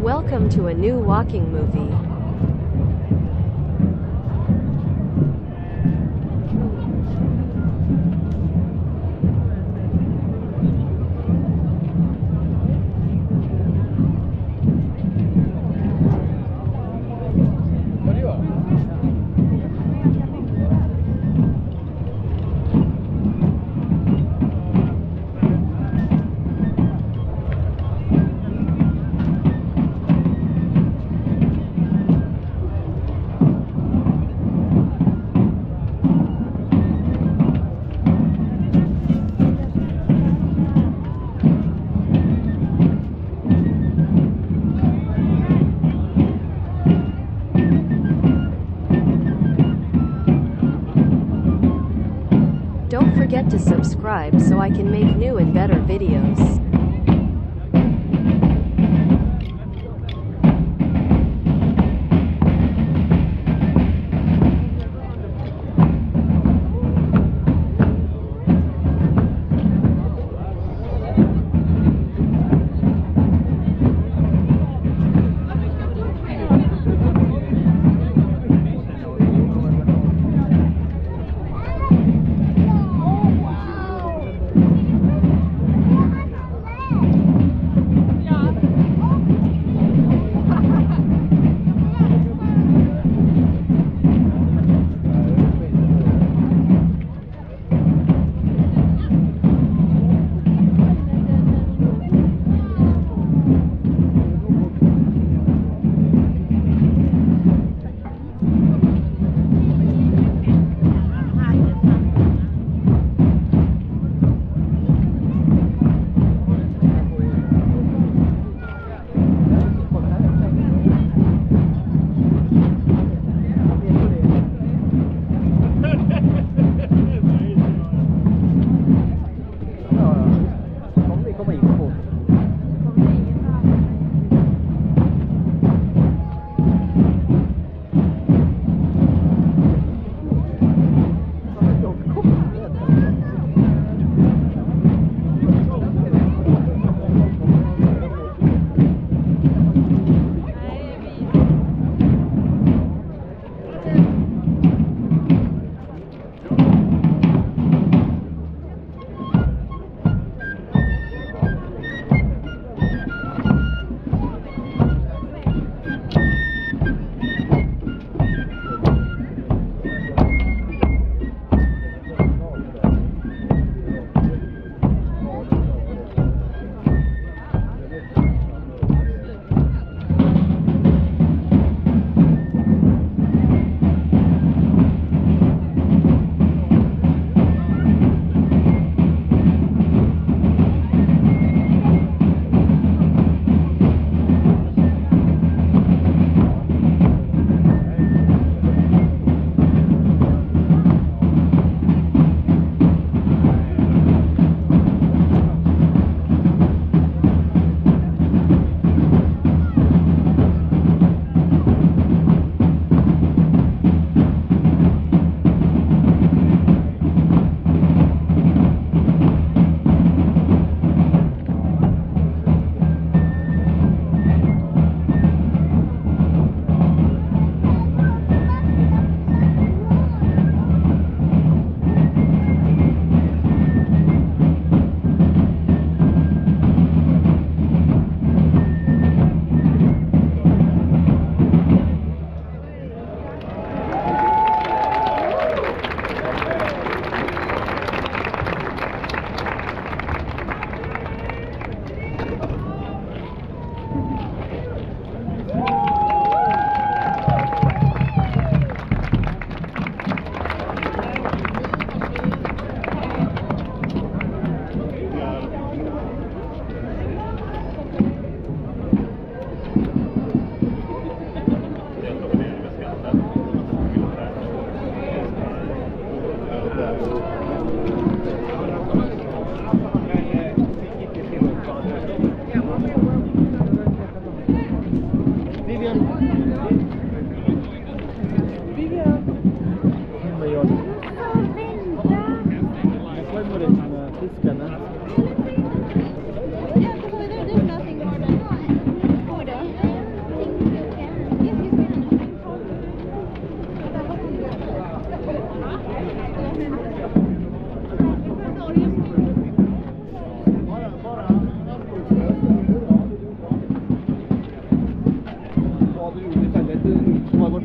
Welcome to a new walking movie. Subscribe so I can make new and better videos.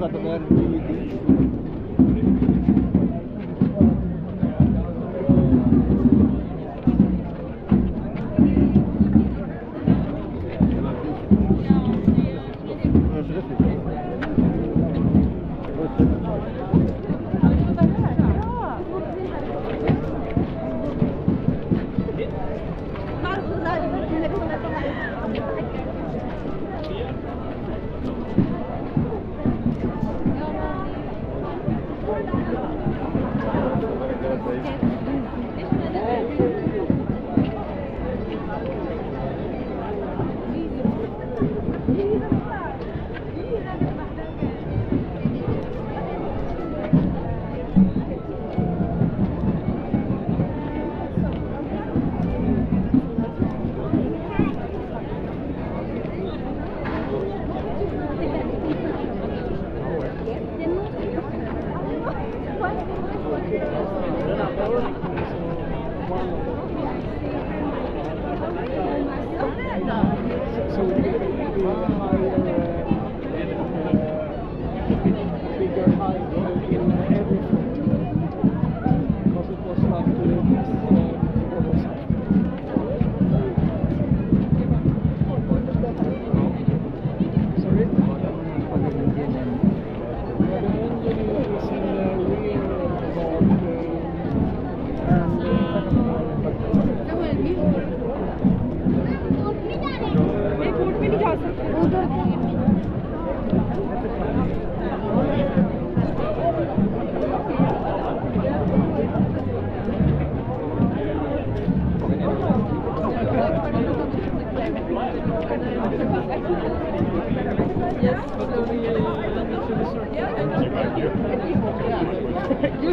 का तो guarantee भी दी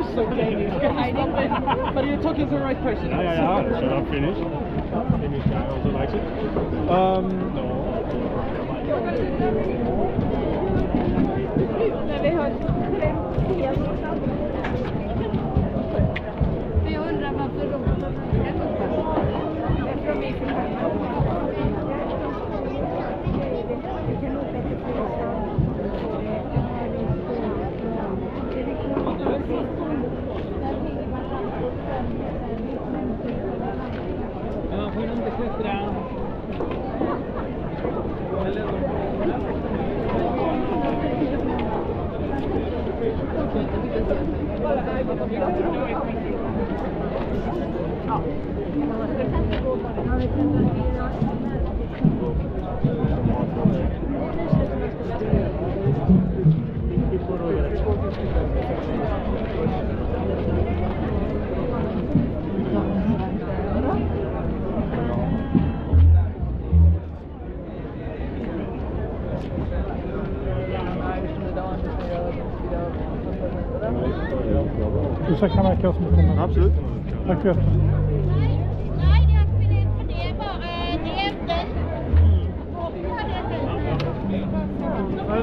You're so dangerous. but you're talking to the right person. Yeah, yeah, yeah. Shut up, finished. Finnish guy also likes it. Um, no. no. Dus dat gaan wij kerst moeten Absoluut. Dankjewel.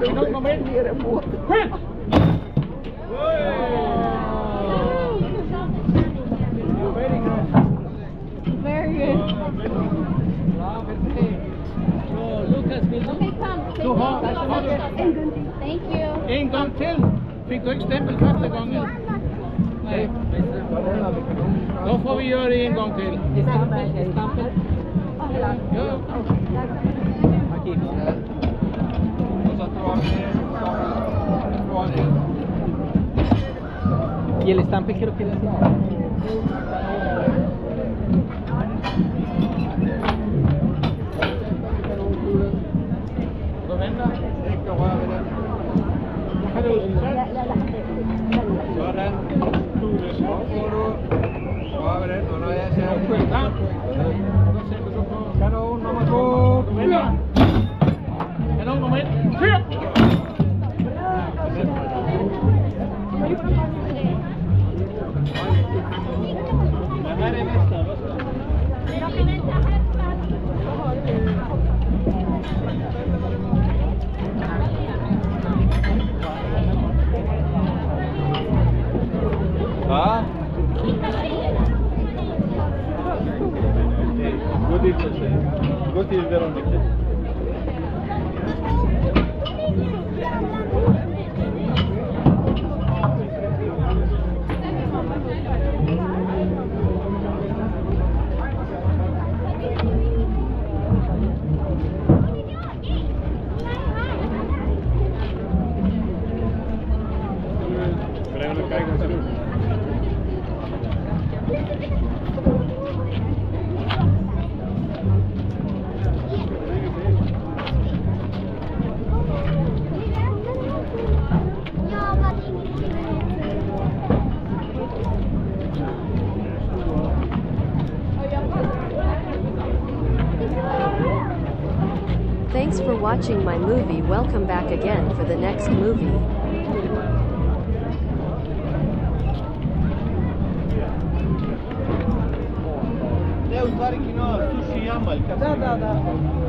Du kommer ner en båt. En gang til. Thank you. Y el estampel creo que es... Ah? Good evening. Good evening, for watching my movie. Welcome back again for the next movie. Devo fare chi no, sushi yamal. Da, da, da.